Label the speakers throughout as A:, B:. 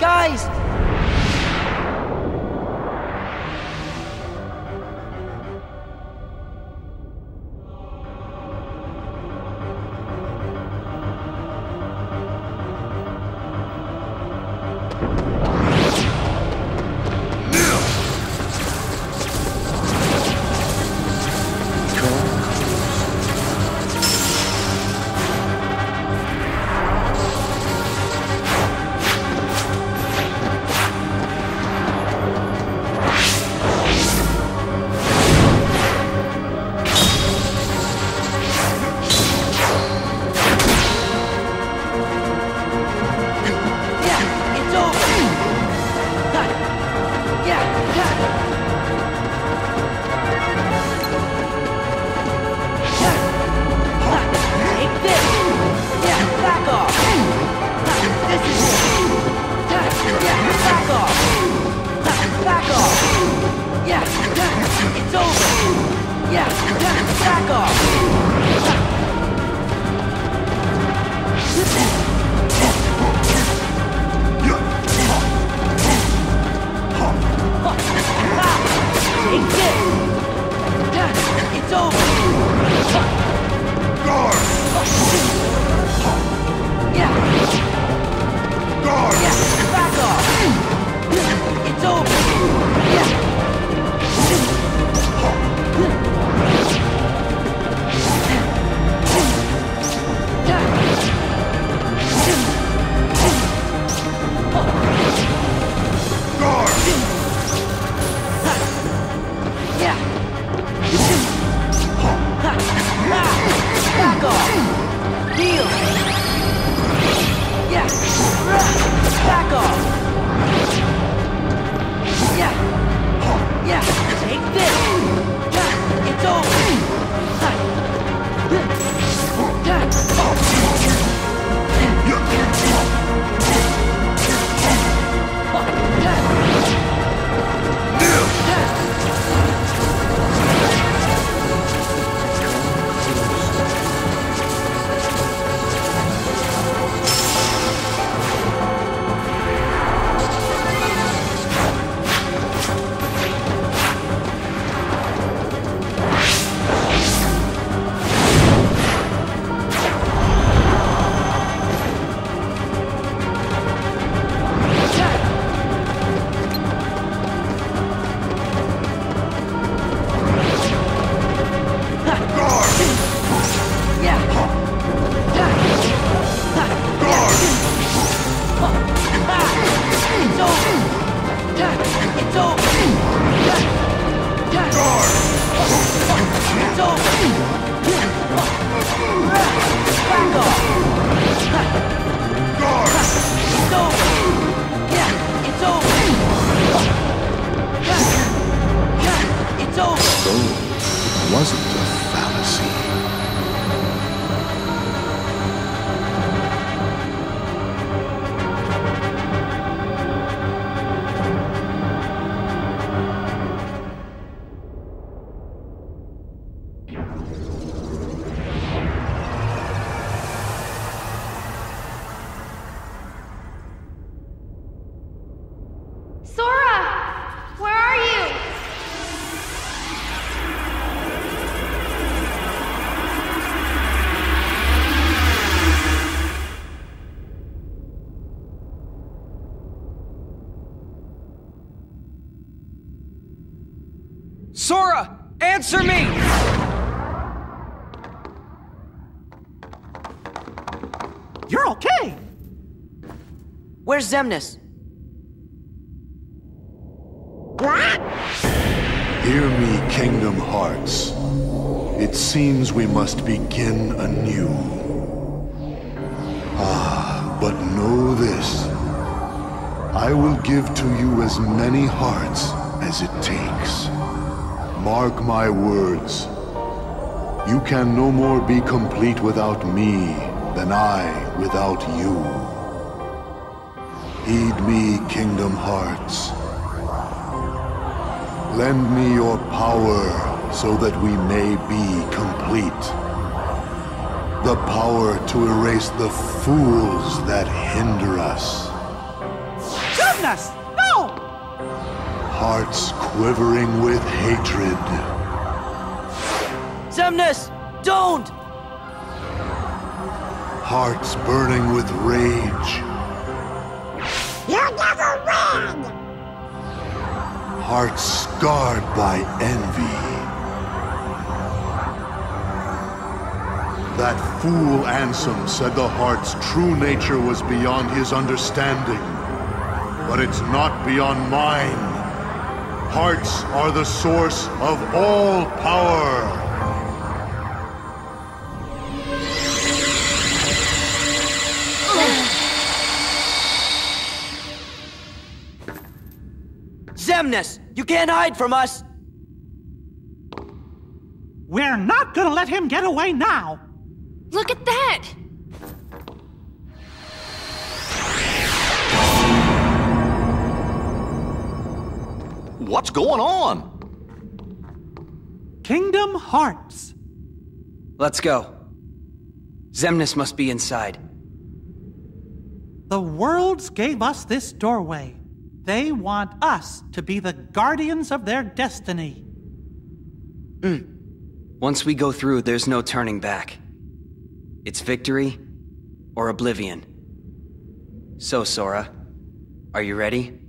A: Guys! It's over! It
B: wasn't a fallacy.
A: Answer me!
C: You're okay.
A: Where's Xemnas?
B: Hear me, Kingdom Hearts. It seems we must begin anew. Ah, but know this. I will give to you as many hearts as it takes. Mark my words. You can no more be complete without me than I without you. Heed me, Kingdom Hearts. Lend me your power so that we may be complete. The power to erase the fools that hinder us.
C: Xemnas! No!
B: Hearts quivering with hatred.
A: Xemnas, don't!
B: Hearts burning with rage.
D: You never win!
B: Hearts scarred by envy. That fool Ansem said the heart's true nature was beyond his understanding. But it's not beyond mine. Hearts are the source of all power.
A: Xemnas, you can't hide from us!
C: We're not gonna let him get away now!
E: Look at that!
F: What's going on?
C: Kingdom Hearts.
A: Let's go. Xemnas must be inside.
C: The worlds gave us this doorway. They want us to be the guardians of their destiny. Hmm.
A: Once we go through, there's no turning back. It's victory or oblivion. So, Sora, are you ready?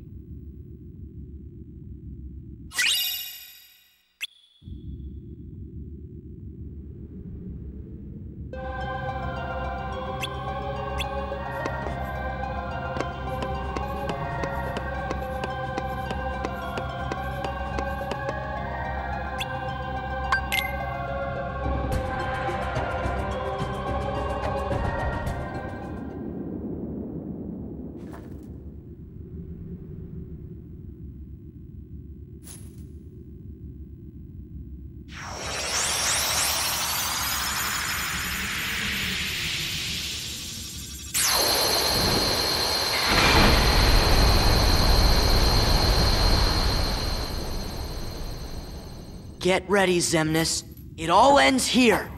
A: Get ready, Xemnas. It all ends here.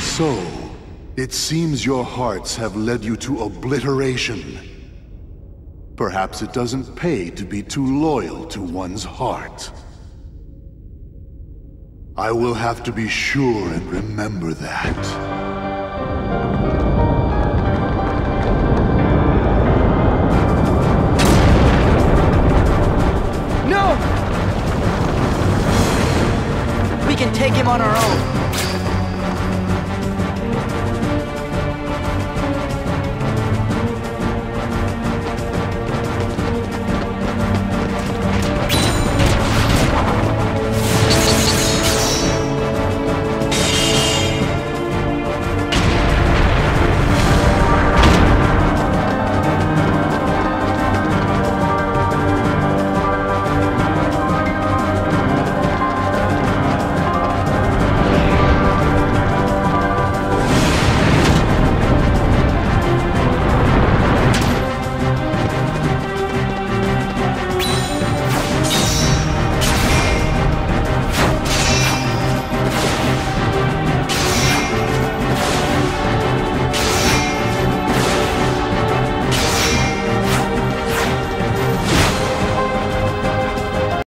B: So, it seems your hearts have led you to obliteration. Perhaps it doesn't pay to be too loyal to one's heart. I will have to be sure and remember that.
A: No! We can take him on our own.